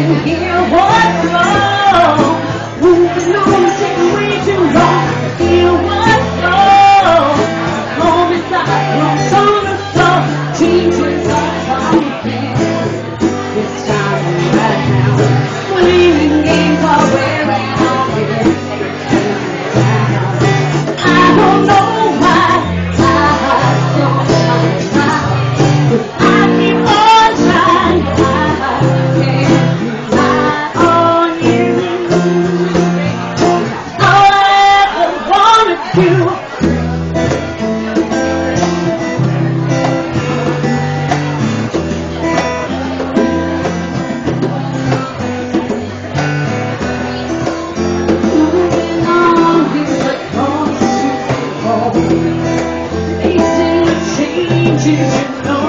can hear what's wrong. Who knows? Jesus,